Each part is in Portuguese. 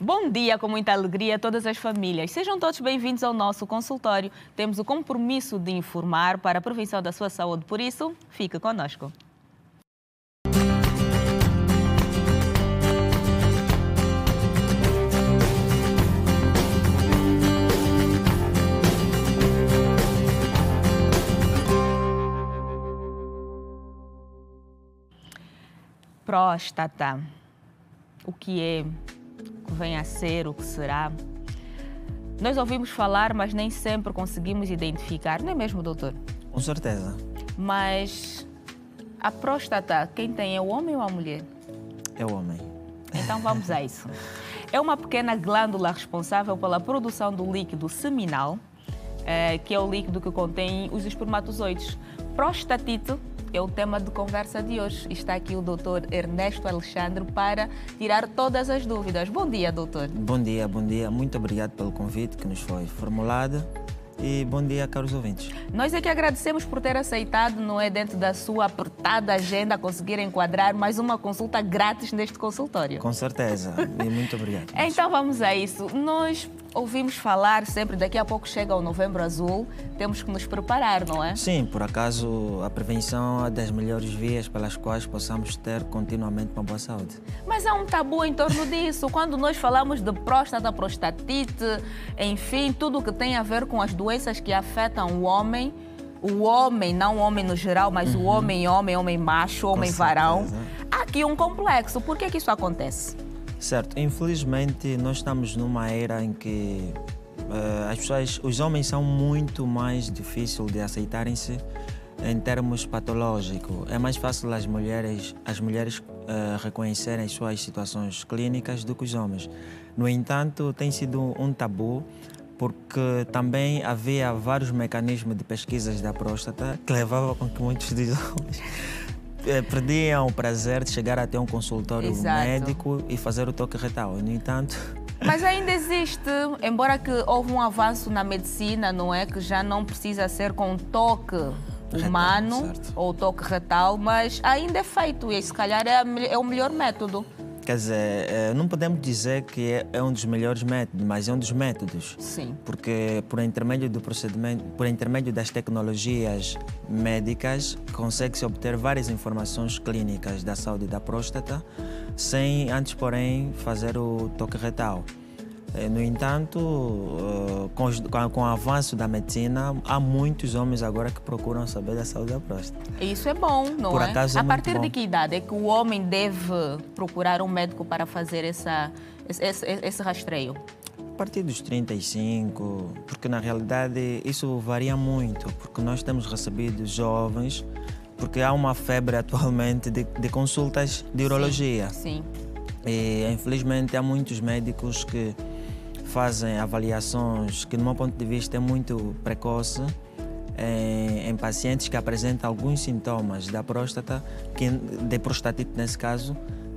Bom dia, com muita alegria a todas as famílias. Sejam todos bem-vindos ao nosso consultório. Temos o compromisso de informar para a prevenção da sua saúde, por isso, fique conosco. Próstata. O que é? Vem a ser? O que será? Nós ouvimos falar, mas nem sempre conseguimos identificar, não é mesmo, doutor? Com certeza. Mas a próstata, quem tem é o homem ou a mulher? É o homem. Então vamos a isso. É uma pequena glândula responsável pela produção do líquido seminal, eh, que é o líquido que contém os espermatozoides. Prostatite é o tema de conversa de hoje. Está aqui o doutor Ernesto Alexandre para tirar todas as dúvidas. Bom dia, doutor. Bom dia, bom dia. Muito obrigado pelo convite que nos foi formulado. E bom dia, caros ouvintes. Nós é que agradecemos por ter aceitado, não é, dentro da sua apertada agenda, conseguir enquadrar mais uma consulta grátis neste consultório. Com certeza. E muito obrigado. então vamos a isso. Nós ouvimos falar sempre, daqui a pouco chega o Novembro Azul, temos que nos preparar, não é? Sim, por acaso a prevenção é das melhores vias pelas quais possamos ter continuamente uma boa saúde. Mas há um tabu em torno disso. Quando nós falamos de próstata, prostatite, enfim, tudo o que tem a ver com as doenças que afetam o homem, o homem, não o homem no geral, mas uhum. o homem, homem, homem macho, homem varão, há aqui um complexo. Por que, que isso acontece? Certo, infelizmente nós estamos numa era em que uh, as pessoas, os homens são muito mais difíceis de aceitarem-se em termos patológicos. É mais fácil as mulheres, as mulheres uh, reconhecerem as suas situações clínicas do que os homens. No entanto, tem sido um tabu porque também havia vários mecanismos de pesquisas da próstata que levavam com que muitos dos homens perdiam o prazer de chegar até um consultório Exato. médico e fazer o toque retal. No entanto. Mas ainda existe, embora que houve um avanço na medicina, não é? Que já não precisa ser com toque humano retal, ou toque retal, mas ainda é feito e se calhar é, é o melhor método. Quer dizer, eh, não podemos dizer que é, é um dos melhores métodos, mas é um dos métodos. Sim. Porque por intermédio do procedimento, por intermédio das tecnologias médicas, consegue-se obter várias informações clínicas da saúde da próstata, sem antes, porém, fazer o toque retal. Eh, no entanto, eh, com, o avanço da medicina, há muitos homens agora que procuram saber da saúde da próstata. Isso é bom, não Por é? Acaso é a partir de que idade é que o homem deve procurar um médico para fazer essa, esse, esse rastreio? A partir dos 35, porque na realidade isso varia muito, porque nós temos recebido jovens, porque há uma febre atualmente de, de consultas de urologia. Sim. sim. E infelizmente há muitos médicos que fazem avaliações que, do meu ponto de vista, é muito precoce em, em, pacientes que apresentam alguns sintomas da próstata, que, de prostatite nesse caso,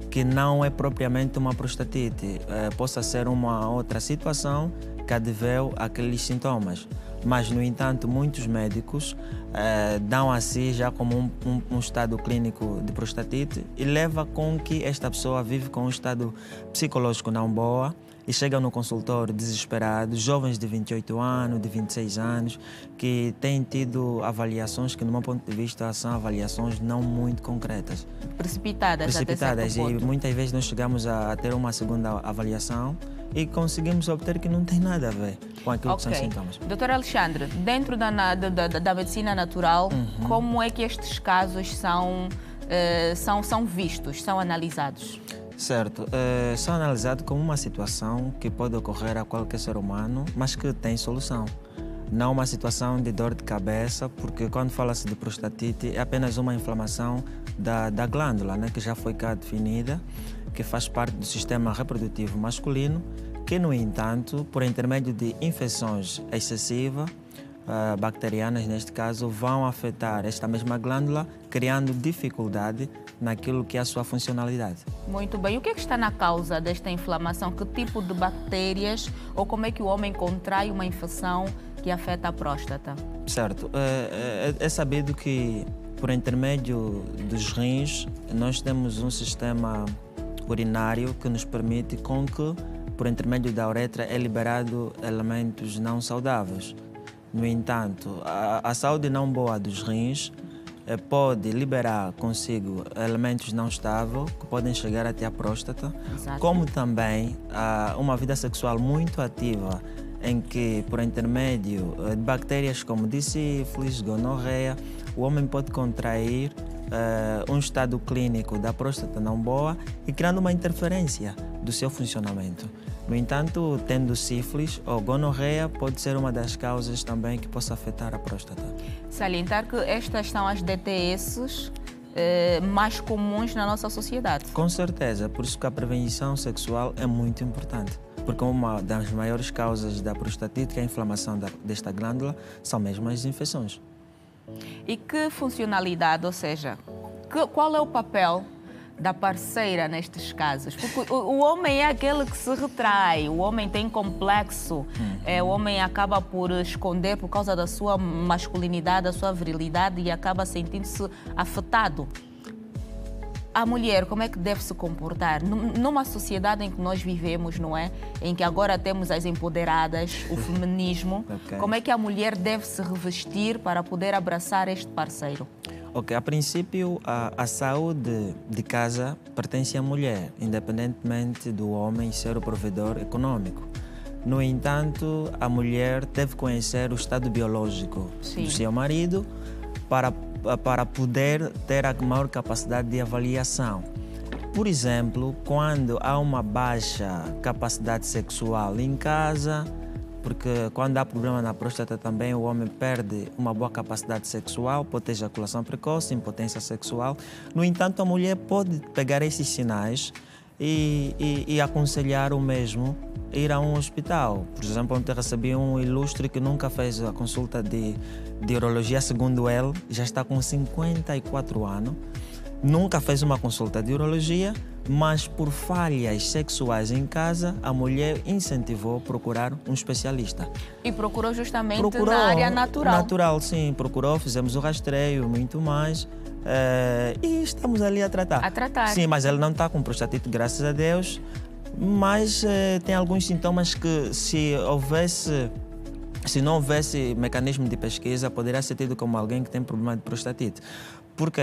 que não é propriamente uma prostatite, é, possa ser uma outra situação que adveu aqueles sintomas. Mas, no entanto, muitos médicos é, dão a si já como um, um, um, estado clínico de prostatite e leva com que esta pessoa vive com um estado psicológico não boa, e chegam no consultório desesperados, jovens de 28 anos, de 26 anos, que têm tido avaliações que, no meu ponto de vista, são avaliações não muito concretas. Precipitadas, Precipitadas. e muitas vezes nós chegamos a ter uma segunda avaliação e conseguimos obter que não tem nada a ver com aquilo okay. que são sintomas. Doutor Alexandre, dentro da, da, da, da medicina natural, uhum. como é que estes casos são, uh, são, são vistos, são analisados? Certo. É, são analisados como uma situação que pode ocorrer a qualquer ser humano, mas que tem solução. Não uma situação de dor de cabeça, porque quando fala-se de prostatite é apenas uma inflamação da, da glândula, né, que já foi cá definida, que faz parte do sistema reprodutivo masculino, que, no entanto, por intermédio de infecções excessivas, uh, bacterianas, neste caso, vão afetar esta mesma glândula, criando dificuldade naquilo que é a sua funcionalidade. Muito bem. E o que, é que está na causa desta inflamação? Que tipo de bactérias ou como é que o homem contrai uma infecção que afeta a próstata? Certo. É, é, é sabido que, por intermédio dos rins, nós temos um sistema urinário que nos permite com que por intermédio da uretra é liberado elementos não saudáveis. No entanto, a, a saúde não boa dos rins pode liberar consigo elementos não estáveis que podem chegar até a próstata, Exato. como também ah, uma vida sexual muito ativa em que, por intermédio eh, de bactérias como dissífilis, gonorreia, o homem pode contrair eh, um estado clínico da próstata não boa e criando uma interferência do seu funcionamento. No entanto, tendo sífilis ou gonorreia pode ser uma das causas também que possa afetar a próstata. Salientar que estas são as DTS eh, mais comuns na nossa sociedade. Com certeza, por isso que a prevenção sexual é muito importante. Porque uma das maiores causas da prostatite, que é a inflamação da, desta glândula, são mesmo as infecções. E que funcionalidade, ou seja, que- qual é o papel da parceira nestes casos? Porque o, o homem é aquele que se retrai, o homem tem complexo, é, o homem acaba por esconder por causa da sua masculinidade, da sua virilidade e acaba sentindo-se afetado. A mulher, como é que deve se comportar? Num- Numa sociedade em que nós vivemos, não é? Em que agora temos as empoderadas, o feminismo, Ok. como é que a mulher deve se revestir para poder abraçar este parceiro? Ok, a princípio, a, a saúde de casa pertence à mulher, independentemente do homem ser o provedor econômico. No entanto, a mulher deve conhecer o estado biológico Sim. do seu marido para, para poder ter a maior capacidade de avaliação. Por exemplo, quando há uma baixa capacidade sexual em casa, porque quando há problema na próstata também o homem perde uma boa capacidade sexual, pode ter ejaculação precoce, impotência sexual. No entanto, a mulher pode pegar esses sinais e, e, e aconselhar o mesmo ir a um hospital. Por exemplo, ontem recebi um ilustre que nunca fez a consulta de, de urologia, segundo ele, já está com 54 anos nunca fez uma consulta de urologia, mas por falhas sexuais em casa, a mulher incentivou a procurar um especialista. E procurou justamente na área natural. Natural, sim. Procurou, fizemos o rastreio, muito mais. Eh, e estamos ali a tratar. A tratar. Sim, mas ele não está com prostatite, graças a Deus. Mas eh, tem alguns sintomas que, se houvesse. Se não houvesse mecanismo de pesquisa, poderia ser tido como alguém que tem problema de prostatite. Porque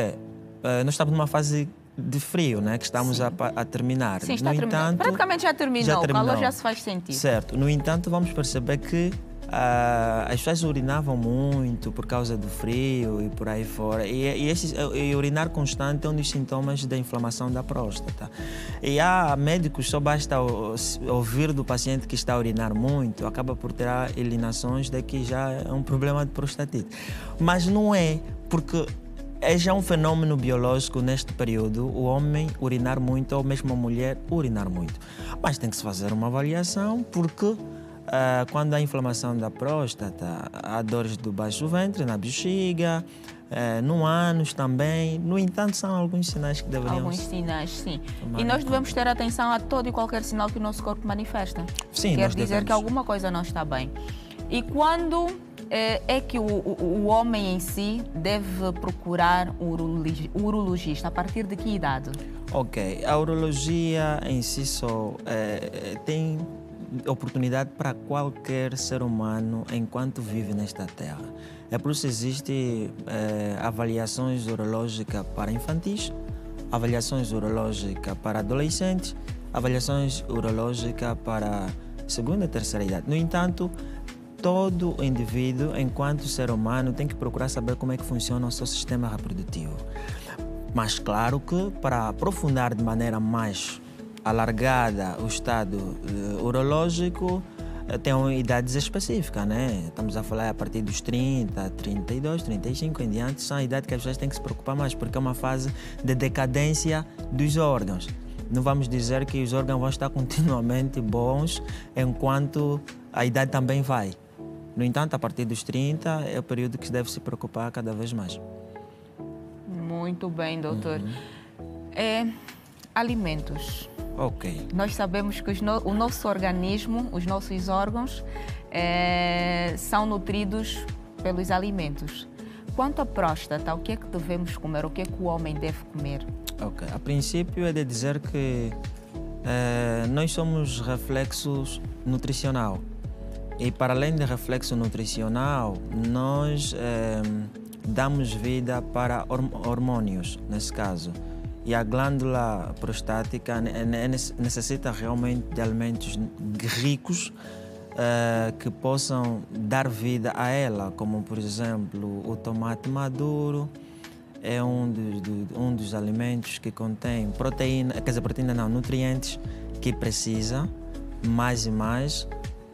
eh, nós estamos numa fase de frio, né? Que estamos a, a terminar. Sim, está no terminando. entanto, Praticamente já terminou. já O calor terminou. já se faz sentir. Certo. No entanto, vamos perceber que ah, as pessoas urinavam muito por causa do frio e por aí fora. E, e, esses- e urinar constante é um dos sintomas da inflamação da próstata. E há médicos, só basta ouvir do paciente que está a urinar muito, acaba por ter eliminações de que já é um problema de prostatite. Mas não é, porque é já um fenômeno biológico neste período o homem urinar muito ou mesmo a mulher urinar muito. Mas tem que se fazer uma avaliação porque ah, quando há inflamação da próstata, há dores do baixo ventre, na bexiga, eh, no ânus também. No entanto, são alguns sinais que deveriam Alguns sinais, sim. E nós devemos ter atenção a todo e qualquer sinal que o nosso corpo manifesta. Sim, Quer dizer devemos. que alguma coisa não está bem. E quando eh, é que o, o- o homem em si deve procurar um urologi- urologista? A partir de que idade? Ok, a urologia em si só eh, tem oportunidade para qualquer ser humano enquanto vive nesta terra. É por isso que existe eh, avaliações urológicas para infantis, avaliações urológicas para adolescentes, avaliações urológicas para segunda e terceira idade. No entanto, todo indivíduo, enquanto ser humano, tem que procurar saber como é que funciona o seu sistema reprodutivo. Mas claro que para aprofundar de maneira mais alargada o estado eh, urológico, eh, tem idades específicas, né? Estamos a falar a partir dos 30, 32, 35 em diante, são a idade que as pessoas têm que se preocupar mais, porque é uma fase de decadência dos órgãos. Não vamos dizer que os órgãos vão estar continuamente bons enquanto a idade também vai. No entanto, a partir dos 30 é o período que se deve se preocupar cada vez mais. Muito bem, doutor. Uhum. É, alimentos. Ok. Nós sabemos que no- o nosso organismo, os nossos órgãos, eh, são nutridos pelos alimentos. Quanto à próstata, o que é que devemos comer? O que é que o homem deve comer? Ok. A princípio é de dizer que Eh, nós somos reflexos nutricional. E para além de reflexo nutricional, nós eh, damos vida para hormônios, nesse caso. E a glândula prostática necessita realmente de alimentos ricos uh, que possam dar vida a ela, como por exemplo o tomate maduro, é um dos, um dos alimentos que contém proteína, quer dizer, proteína não, nutrientes que precisa mais e mais,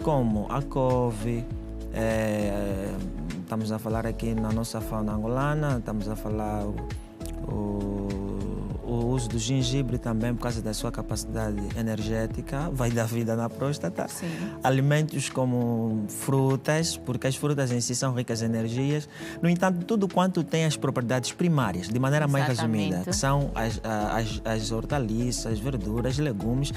como a couve, é, estamos a falar aqui na nossa fauna angolana, estamos a falar o o uso do gengibre também, por causa da sua capacidade energética, vai dar vida na próstata. Sim. Alimentos como frutas, porque as frutas em si são ricas em energias. No entanto, tudo quanto tem as propriedades primárias, de maneira mais resumida, que são as, as, as hortaliças, verduras, legumes,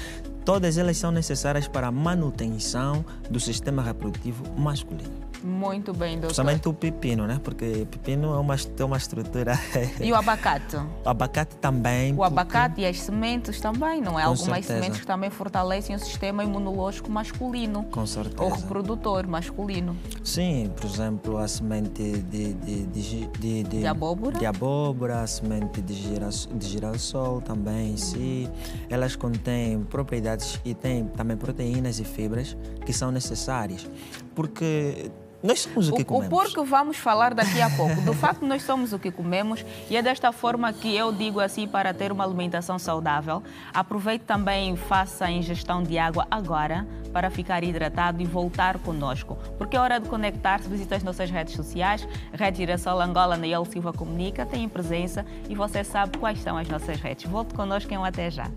todas elas são necessárias para a manutenção do sistema reprodutivo masculino. Muito bem, doutor. Somente o pepino, né? Porque pepino é uma, tem uma estrutura. E o abacate? O abacate também. O porque... abacate e as sementes também, não é? Com Algumas certeza. sementes que também fortalecem o sistema imunológico masculino. Com certeza. Ou reprodutor masculino. Sim, por exemplo, a semente de, de, de, de, de abóbora. De abóbora, a semente de, girassol, de girassol também, sim. Elas contêm propriedades e têm também proteínas e fibras que são necessárias. Porque nós somos o que comemos. O porco vamos falar daqui a pouco. Do facto, nós somos o que comemos e é desta forma que eu digo assim para ter uma alimentação saudável. Aproveite também faça a ingestão de água agora para ficar hidratado e voltar conosco. Porque é hora de conectar-se, visita as nossas redes sociais, Rede Girassol Angola, Nayel Silva Comunica, tem presença e você sabe quais são as nossas redes. Volte conosco em um até já.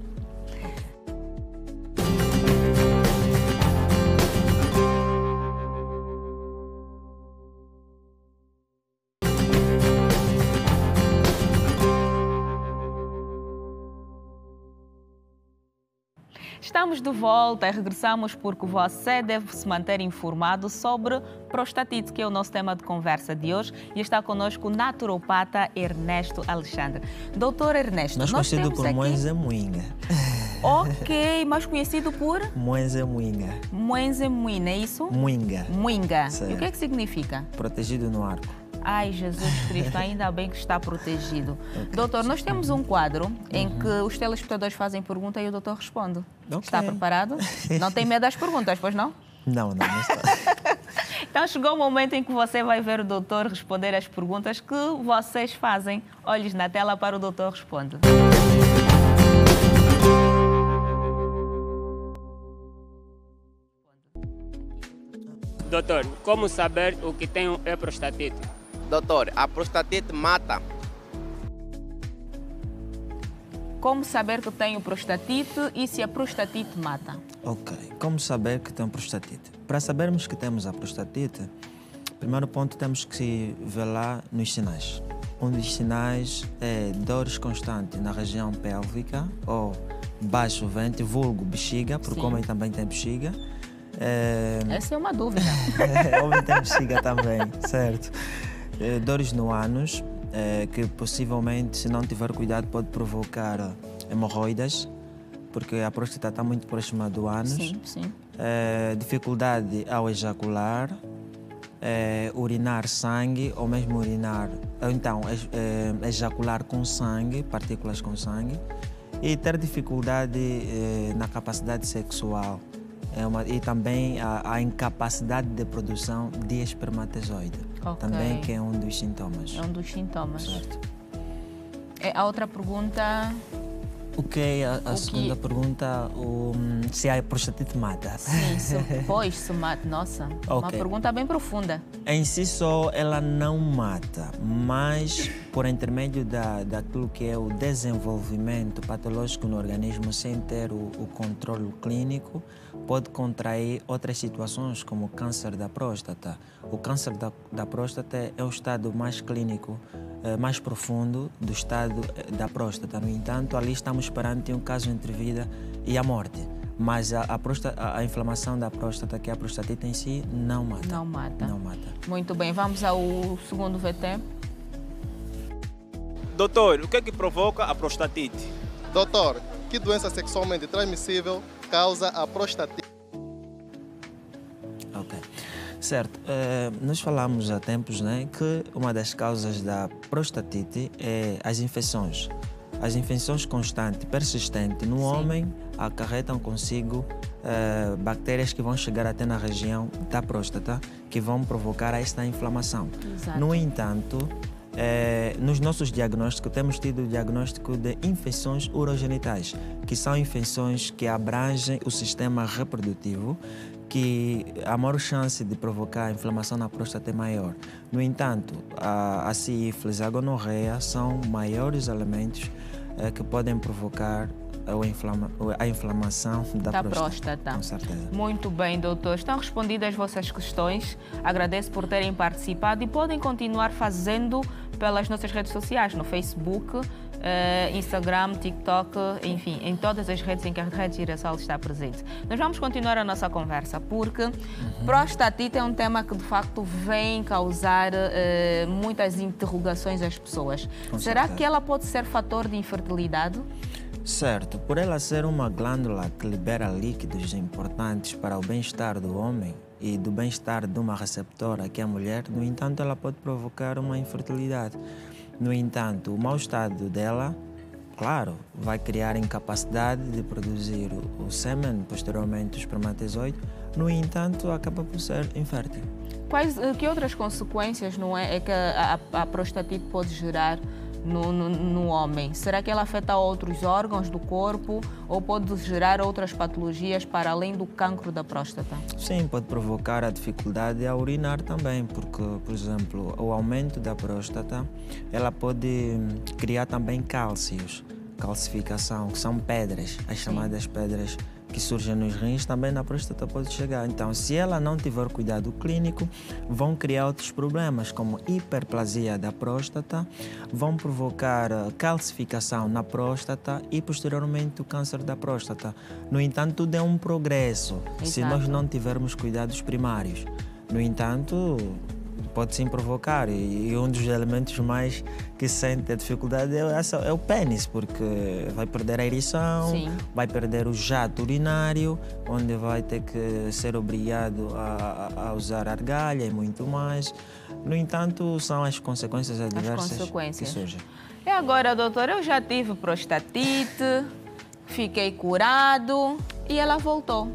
Estamos de volta e regressamos porque você deve se manter informado sobre prostatite, que é o nosso tema de conversa de hoje. E está conosco o naturopata Ernesto Alexandre. Doutor Ernesto, nós, nós conhecido por aqui... Moenze. Ok, mais conhecido por? Moenze Muinga. Moenze Muinga, é isso? Muinga. Muinga. E o que é que significa? Protegido no arco. Ai, Jesus Cristo, ainda bem que está protegido. Okay. Doutor, nós temos um quadro em uhum. que os telespectadores fazem pergunta e o doutor responde. Okay. Está preparado? Não tem medo das perguntas, pois não? Não, não, não está. então chegou o momento em que você vai ver o doutor responder as perguntas que vocês fazem. Olhos na tela para o doutor responder. Doutor, como saber o que tem é prostatite? Doutor, a prostatite mata. Como saber que tenho prostatite e se a prostatite mata? Ok, como saber que tenho prostatite? Para sabermos que temos a prostatite, primeiro ponto temos que ver lá nos sinais. Um dos sinais é dores constantes na região pélvica ou baixo ventre, vulgo bexiga, porque o homem também tem bexiga. É... Essa é uma dúvida. homem tem bexiga também, certo. Eh, dores no ânus, eh, que possivelmente, se não tiver cuidado, pode provocar hemorroidas, porque a próstata está muito próxima do ânus. Sim, sim. Dificuldade ao ejacular, urinar sangue ou mesmo urinar, ou então ejacular com sangue, partículas com sangue, e ter dificuldade na capacidade sexual. É uma, e também a, a, incapacidade de produção de espermatozoide. Okay. Também que é um dos sintomas. É um dos sintomas. Certo. É, a outra pergunta Ok, a, a segunda que... pergunta, um, se a prostatite mata. Sim, se, pois, se mata. Nossa, okay. uma pergunta bem profunda. Em si só, ela não mata, mas por intermédio da, daquilo que é o desenvolvimento patológico no organismo, sem ter o, o controle clínico, pode contrair outras situações, como o câncer da próstata. O câncer da, da próstata é o estado mais clínico eh, mais profundo do estado eh, da próstata. No entanto, ali estamos perante um caso entre vida e a morte. Mas a, a, próstata, a, inflamação da próstata, que é a prostatite em si, não mata. Não mata. Não mata. Muito bem, vamos ao segundo VT. Doutor, o que é que provoca a prostatite? Doutor, que doença sexualmente transmissível causa a prostatite? Ok. Certo. Eh, nós falamos há tempos né, que uma das causas da prostatite é as infecções. As infecções constantes, persistentes no homem, acarretam consigo eh, bactérias que vão chegar até na região da próstata, que vão provocar esta inflamação. Exato. No entanto, eh, nos nossos diagnósticos, temos tido o diagnóstico de infecções urogenitais, que são infecções que abrangem o sistema reprodutivo, que a maior chance de provocar inflamação na próstata é maior. No entanto, a, a sífilis, a gonorreia são maiores elementos eh, que podem provocar a, inflama, a inflamação da, Da próstata. próstata. Com certeza. Muito bem, doutor. Estão respondidas as vossas questões. Agradeço por terem participado e podem continuar fazendo pelas nossas redes sociais, no Facebook, eh, Instagram, TikTok, enfim, em todas as redes em que a Rede Girassol está presente. Nós vamos continuar a nossa conversa porque prostatite é um tema que de facto vem causar eh, muitas interrogações às pessoas. Com Será certeza. que ela pode ser fator de infertilidade? Certo, por ela ser uma glândula que libera líquidos importantes para o bem-estar do homem e do bem-estar de uma receptora, que é a mulher, no entanto, ela pode provocar uma infertilidade. No entanto, o mau estado dela, claro, vai criar incapacidade de produzir o, sêmen, posteriormente o espermatozoide, no entanto, acaba por ser infértil. Quais, eh, que outras consequências não é, é que a, a, a prostatite pode gerar no, no, no homem? Será que ela afeta outros órgãos do corpo ou pode gerar outras patologias para além do cancro da próstata? Sim, pode provocar a dificuldade a urinar também, porque, por exemplo, o aumento da próstata, ela pode hum, criar também cálcios, calcificação, que são pedras, as chamadas pedras que surgem nos rins, também na próstata pode chegar. Então, se ela não tiver cuidado clínico, vão criar outros problemas, como hiperplasia da próstata, vão provocar eh, calcificação na próstata e, posteriormente, o câncer da próstata. No entanto, tudo é um progresso, se Exato. nós não tivermos cuidados primários. No entanto, pode sim provocar e, e um dos elementos mais que sente a dificuldade é, essa, é o pênis, porque vai perder a ereção, Sim. vai perder o jato urinário, onde vai ter que ser obrigado a, a- usar argalha e muito mais. No entanto, são as consequências adversas consequências. que surgem. E agora, doutor, eu já tive prostatite, fiquei curado e ela voltou.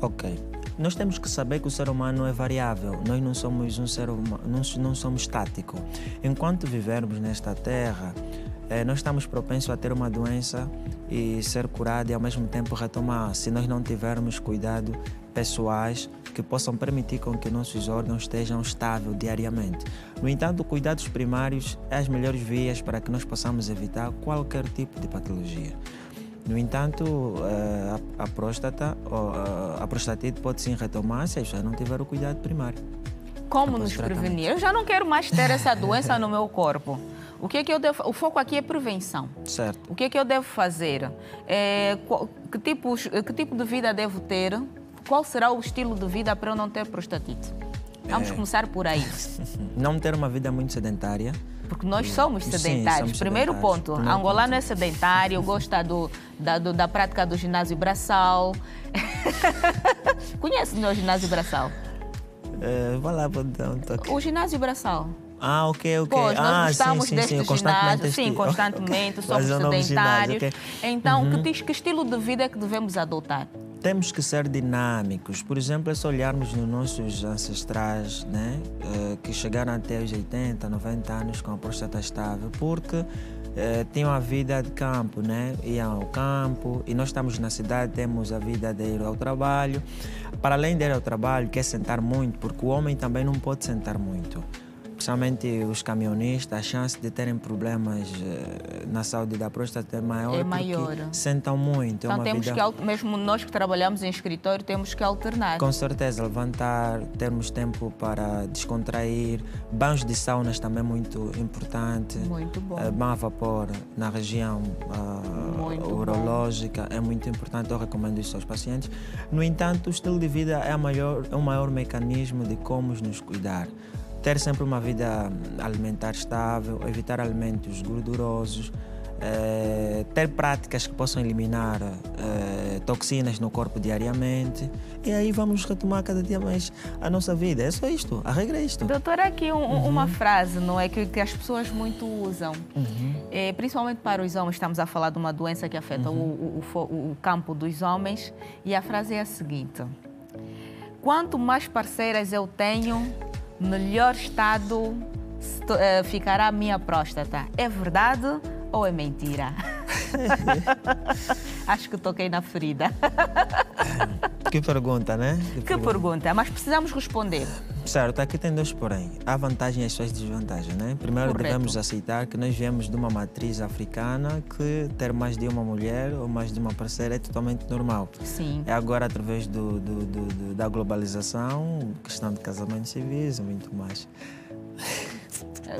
Ok. Nós temos que saber que o ser humano é variável. Nós não somos um ser humano, não, não somos estático. Enquanto vivermos nesta terra, eh, nós estamos propensos a ter uma doença e ser curado e ao mesmo tempo retomar, se nós não tivermos cuidado pessoais que possam permitir com que nossos órgãos estejam estáveis diariamente. No entanto, cuidados primários é as melhores vias para que nós possamos evitar qualquer tipo de patologia. No entanto, eh, a, a próstata, eh, a prostatite pode sim retomar se a pessoa não tiver o cuidado primário. Como nos prevenir? Eu já não quero mais ter essa doença no meu corpo. O que é que eu devo? O foco aqui é prevenção. Certo. O que é que eu devo fazer? É, que, tipos, que tipo de vida devo ter? Qual será o estilo de vida para eu não ter prostatite? Vamos É. começar por aí. Não ter uma vida muito sedentária. Porque nós somos Sim, sedentários. somos Primeiro sedentários. ponto, Primeiro angolano ponto. é sedentário, gosta do, da, do- da prática do ginásio braçal. Conhece o ginásio braçal? Vai lá, pode dar um toque. O ginásio braçal. Ah, ok, ok. Pois, nós ah, gostamos sim, sim, deste sim, ginásio, constantemente sim, constantemente, somos Fazer um novo ginásio, sedentários. ok. Então, Uhum. que, que estilo de vida é que devemos adotar? Temos que ser dinâmicos. Por exemplo, é só olharmos nos nossos ancestrais, né? eh, que chegaram até os 80, 90 anos com a próstata estável, porque eh, tinham a vida de campo, né? Iam ao campo e nós estamos na cidade, temos a vida de ir ao trabalho. Para além de ir ao trabalho, quer sentar muito, porque o homem também não pode sentar muito. Principalmente os caminhonistas, a chance de terem problemas eh, na saúde da próstata é maior. É porque maior. Sentam muito. é Então, uma temos vida... que, mesmo nós que trabalhamos em escritório, temos que alternar. Com certeza, levantar, termos tempo para descontrair. Banhos de saunas também é muito importante. Muito bom. Eh, banho a vapor na região Muito urológica é muito importante, eu recomendo isso aos pacientes. No entanto, o estilo de vida é, maior, é o maior mecanismo de como nos cuidar. Ter sempre uma vida alimentar estável, evitar alimentos gordurosos, eh, ter práticas que possam eliminar eh, toxinas no corpo diariamente. E aí vamos retomar cada dia mais a nossa vida. É só isto, a regra é isto. Doutora, aqui um- uma frase, não é, que, que as pessoas muito usam, É, principalmente para os homens, estamos a falar de uma doença que afeta o, o- o fo- o campo dos homens, e a frase é a seguinte: Quanto mais parceiras eu tenho, melhor estado eh, ficará a minha próstata. É verdade ou é mentira? Acho que toquei na ferida. Que pergunta, né? Que pergunta, mas precisamos responder. Certo, aqui tem dois porém. Há vantagem e as suas desvantagens, né? Primeiro Correto. devemos aceitar que nós viemos de uma matriz africana que ter mais de uma mulher ou mais de uma parceira é totalmente normal. Sim. É agora através do, do- do- do- da globalização, questão de casamentos civis e muito mais.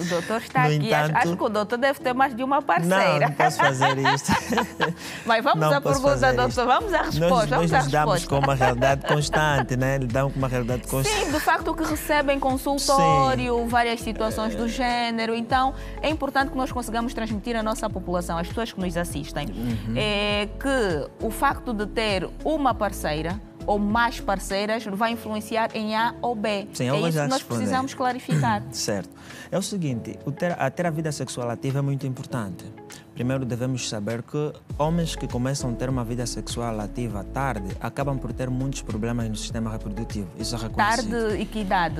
O doutor está No aqui. Acho- entanto- Acho, que o doutor deve ter mais de uma Não, parceira. não posso fazer isso. Mas vamos Não à pergunta, doutor. isto. Vamos à resposta. Nós, vamos nós lidamos resposta. com uma realidade constante, né? Lidamos com uma realidade constante. Sim, do facto que recebem consultório, várias situações do gênero. Então, é importante que nós consigamos transmitir à nossa população, às pessoas que nos assistem, Uhum. é que o facto de ter uma parceira ou mais parceiras vai influenciar em A ou B. Sim, eu é isso que nós responder. precisamos clarificar. Certo. É o seguinte, a ter a vida sexual ativa é muito importante. Primeiro devemos saber que homens que começam a ter uma vida sexual ativa tarde acabam por ter muitos problemas no sistema reprodutivo. Isso é reconhecido. Tarde e que idade?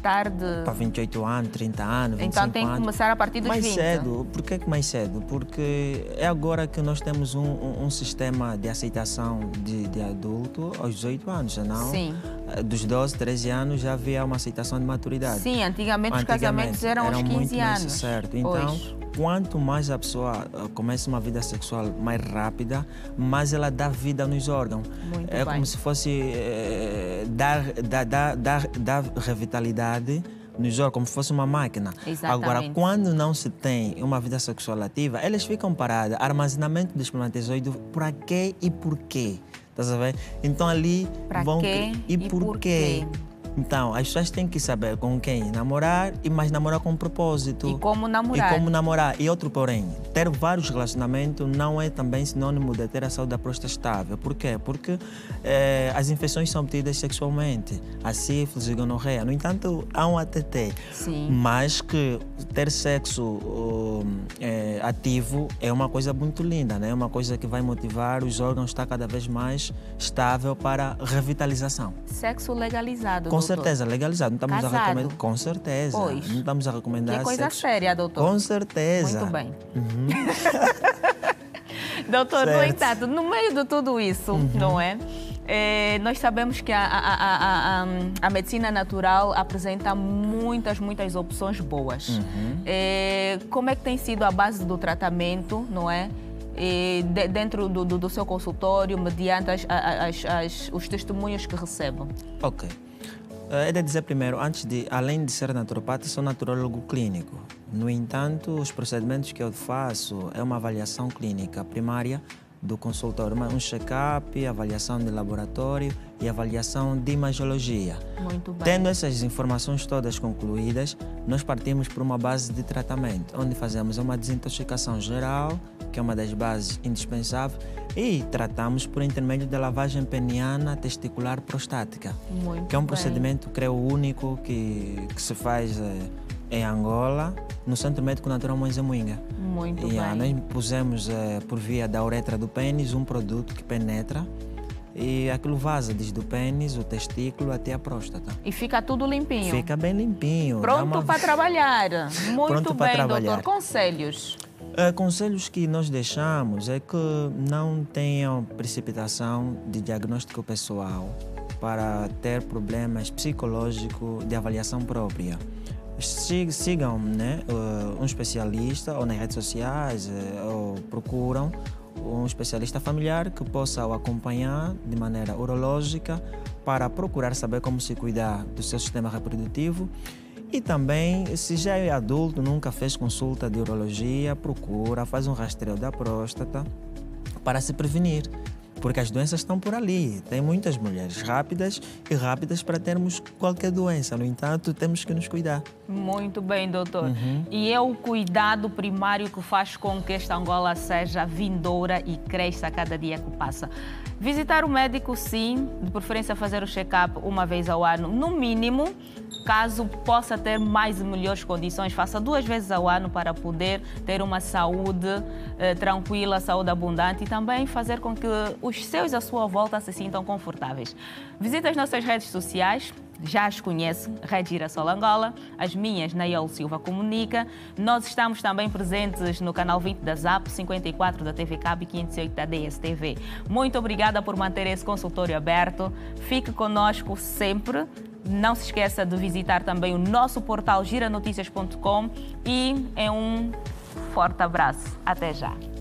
Tarde. Para 28 anos, 30 anos, 25 Então tem que começar a partir dos mais 20. cedo. Por que mais cedo? Porque é agora que nós temos um, um- um sistema de aceitação de, de adulto aos 18 anos, não? Sim. Eh, Dos 12, 13 anos já havia uma aceitação de maturidade. Sim, antigamente, os casamentos eram aos 15 muito mais anos. Certo. Então, Pois. quanto mais a pessoa começa uma vida sexual mais rápida, mais ela dá vida nos órgãos. Muito é bem. como se fosse eh, dar, dar, dar, dar, revitalidade nos órgãos, como se fosse uma máquina. Exatamente. Agora, quando não se tem uma vida sexual ativa, elas ficam paradas. Armazenamento de espermatozoide, para quê e por quê? A ver? Então ali Pra vão... quê e, e por por quê? quê? Então, as pessoas têm que saber com quem namorar e mais namorar com propósito. E como namorar. E como namorar. E outro porém, ter vários relacionamentos não é também sinônimo de ter a saúde da próstata estável. Por quê? Porque eh, as infecções são obtidas sexualmente. A sífilis e gonorreia. No entanto, há um ATT. Sim. Mas que ter sexo um, eh, ativo é uma coisa muito linda, né? É uma coisa que vai motivar os órgãos a estar cada vez mais estável para revitalização. Sexo legalizado, Com. Certeza, legalizado. Não estamos Casado. a recomendar. Com certeza. Pois. Não estamos a recomendar Que coisa sexo. séria, doutor. Com certeza. Muito bem. Doutor, no Certo. entanto, no meio de tudo isso, não é? Eh, nós sabemos que a, a- a- a- medicina natural apresenta muitas, muitas opções boas. Eh, como é que tem sido a base do tratamento, não é? Eh, de- dentro do, do- do seu consultório, mediante as- as- as- os testemunhos que recebe? Ok. É de dizer primeiro, antes de, além de ser naturopata, sou naturólogo clínico. No entanto, os procedimentos que eu faço é uma avaliação clínica primária do consultório, um check-up, avaliação de laboratório e avaliação de imagiologia. Muito bem. Tendo essas informações todas concluídas, nós partimos para uma base de tratamento, onde fazemos uma desintoxicação geral, que é uma das bases indispensáveis, e tratamos por intermédio da lavagem peniana testicular prostática, Muito que é um bem. procedimento, creio, único que, que se faz eh, em Angola, no Centro Médico Natural Moisés Moinga. Muito E, ah, bem. nós pusemos eh, por via da uretra do pênis um produto que penetra e aquilo vaza desde o pênis, o testículo até a próstata. E fica tudo limpinho. Fica bem limpinho. Pronto uma- para trabalhar. Muito Pronto bem, trabalhar. doutor. Conselhos. Eh, conselhos que nós deixamos é que não tenham precipitação de diagnóstico pessoal para ter problemas psicológicos de avaliação própria. Si- Sigam né, eh, um especialista ou nas redes sociais eh, ou procuram um especialista familiar que possa o acompanhar de maneira urológica para procurar saber como se cuidar do seu sistema reprodutivo e também, se já é adulto, nunca fez consulta de urologia, procura, faz um rastreio da próstata para se prevenir. Porque as doenças estão por ali. Tem muitas mulheres rápidas e rápidas para termos qualquer doença. No entanto, temos que nos cuidar. Muito bem, doutor. Uhum. E é o cuidado primário que faz com que esta Angola seja vindoura e cresça a cada dia que passa. Visitar o médico, sim, de preferência fazer o check-up uma vez ao ano, no mínimo, caso possa ter mais e melhores condições, faça duas vezes ao ano para poder ter uma saúde eh, tranquila, saúde abundante e também fazer com que os seus à sua volta se sintam confortáveis. Visite as nossas redes sociais, já as conhece, Rede Girassol Angola, as minhas, Nayel Silva Comunica. Nós estamos também presentes no canal 20 da ZAP, 54 da TV Cabo e 508 da DSTV. Muito obrigada por manter esse consultório aberto. Fique conosco sempre. Não se esqueça de visitar também o nosso portal giranoticias.com e é um forte abraço. Até já.